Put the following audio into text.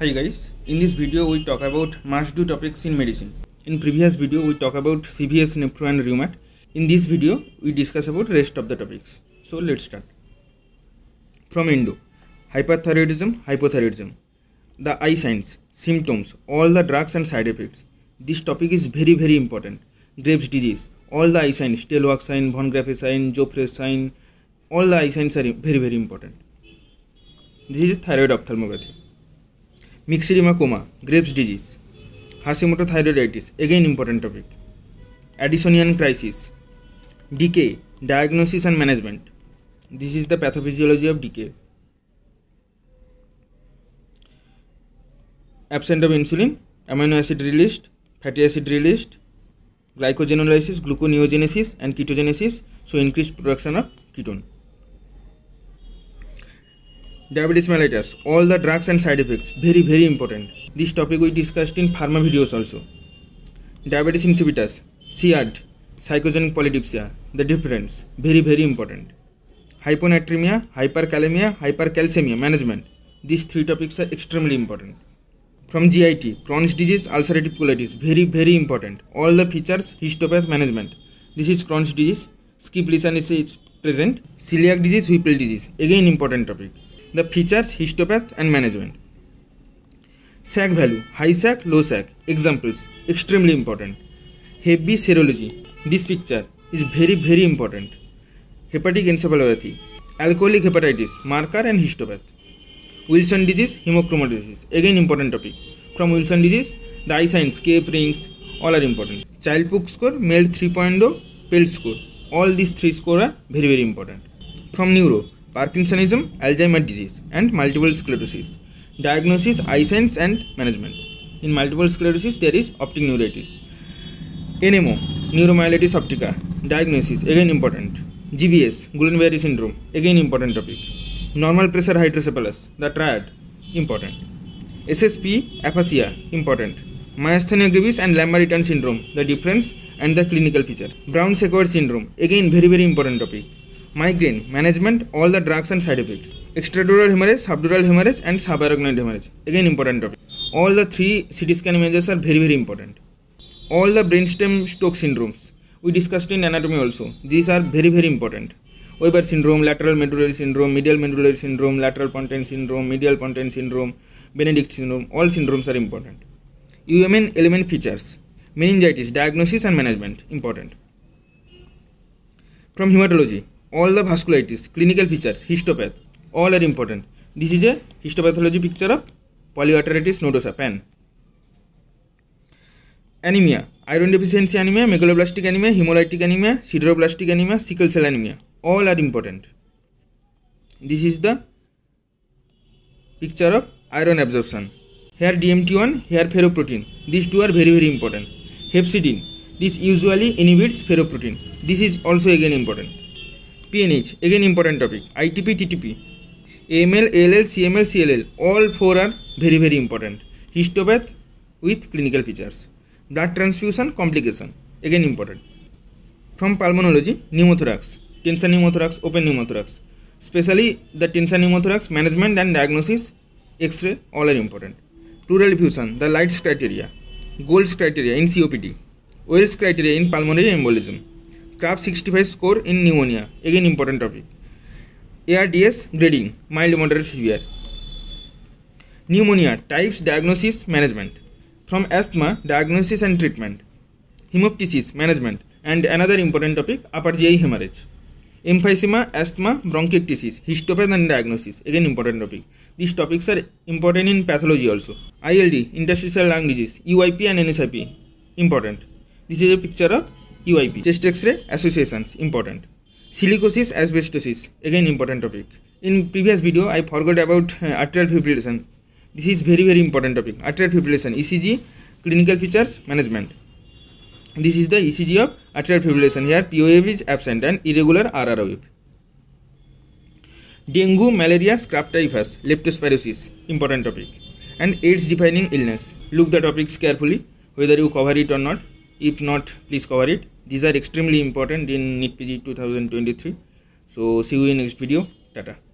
Hi guys, in this video we talk about must do topics in medicine. In previous video we talk about CVS, Nephro and Rheumat. In this video we discuss about rest of the topics. So let's start. From Indo, hyperthyroidism, hypothyroidism, the eye signs, symptoms, all the drugs and side effects. This topic is very very important. Graves disease, all the eye signs, Stelwag sign, Von Graffe sign, Joffre's sign, all the eye signs are very very important. This is thyroid ophthalmopathy. Myxedema coma, Graves' disease, Hashimoto thyroiditis, again important topic, Addisonian crisis, decay, diagnosis and management. This is the pathophysiology of decay. Absence of insulin, amino acid released, fatty acid released, glycogenolysis, gluconeogenesis and ketogenesis, so increased production of ketone. Diabetes mellitus, all the drugs and side effects, very very important. This topic we discussed in pharma videos also. Diabetes insipidus, CIAD, psychogenic polydipsia, the difference, very very important. Hyponatremia, hyperkalemia, hypercalcemia, management. These three topics are extremely important. From GIT, Crohn's disease, ulcerative colitis, very very important. All the features, histopath management. This is Crohn's disease, skip lesion is present. Celiac disease, Whipple disease, again important topic. the features histopath and management. SAC value high SAC, low SAC. Examples extremely important. Heavy serology. This picture is very very important. Hepatic encephalopathy, alcoholic hepatitis, marker and histopath. Wilson disease, hemochromatosis. Again important topic. From Wilson disease, the eye signs, cape rings, all are important. Child Puck score, male 3.0, PEL score. All these three score are very very important. From neuro, Parkinsonism, Alzheimer's disease, and multiple sclerosis. Diagnosis, eye sense, and management. In multiple sclerosis, there is optic neuritis. NMO, neuromyelitis optica. Diagnosis, again important. GBS, Guillain-Barré syndrome, again important topic. Normal pressure hydrocephalus, the triad, important. SSP, aphasia, important. Myasthenia gravis and Lambert-Eaton syndrome, the difference and the clinical feature. Brown-Sequard syndrome, again very very important topic migraine management all the drugs and side effects extradural hemorrhage subdural hemorrhage and subarachnoid hemorrhage again important topic all the three ct scan images are very very important all the brainstem stroke syndromes we discussed in anatomy also these are very very important weber syndrome lateral medullary syndrome medial medullary syndrome lateral pontine syndrome medial pontine syndrome benedict syndrome all syndromes are important umn element features meningitis diagnosis and management important from hematology all the vasculitis, clinical features, histopath, all are important. This is a histopathology picture of polyarteritis nodosa, PAN. Anemia, iron deficiency anemia, megaloblastic anemia, hemolytic anemia, sideroblastic anemia, sickle cell anemia, all are important. This is the picture of iron absorption. Here DMT1, here ferroprotein. These two are very very important. Hepcidin, this usually inhibits ferroprotein. This is also again important. PNH, again important topic. ITP, TTP, AML, ALL, CML, CLL, all four are very, very important. Histopath with clinical features. Blood transfusion complication, again important. From pulmonology, pneumothorax, tension pneumothorax, open pneumothorax. Especially the tension pneumothorax, management and diagnosis, X-ray, all are important. Pleural effusion, the Light's criteria, Gold's criteria in COPD, Wells criteria in pulmonary embolism. CRP65 score in pneumonia, again important topic. ARDS grading, mild, moderate, severe. Pneumonia types, diagnosis, management. From asthma, diagnosis and treatment. Hemoptysis, management, and another important topic, upper GI hemorrhage. Emphysema, asthma, bronchiectasis, histopathy and diagnosis, again important topic. These topics are important in pathology also. ILD, interstitial lung disease, UIP and NSIP, important. This is a picture of UIP, chest X-ray associations, important. Silicosis, asbestosis, again important topic. In previous video, I forgot about uh, atrial fibrillation. This is very very important topic. Atrial fibrillation, ECG, clinical features, management. This is the ECG of atrial fibrillation. Here POF is absent and irregular RROF. Dengue, malaria, scrap typhus, leptospirosis, important topic. And AIDS defining illness. Look the topics carefully, whether you cover it or not. If not, please cover it. these are extremely important in NIT PG 2023 so see you in next video tata